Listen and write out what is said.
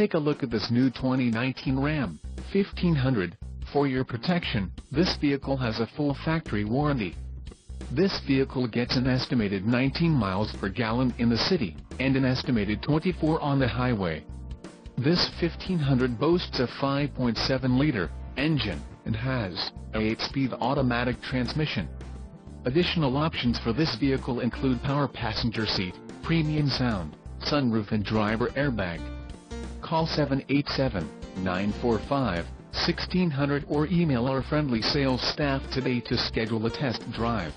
Take a look at this new 2019 Ram 1500. For your protection, this vehicle has a full factory warranty. This vehicle gets an estimated 19 miles per gallon in the city, and an estimated 24 on the highway. This 1500 boasts a 5.7-liter engine, and has a 8-speed automatic transmission. Additional options for this vehicle include power passenger seat, premium sound, sunroof and driver airbag. Call 787-945-1600 or email our friendly sales staff today to schedule a test drive.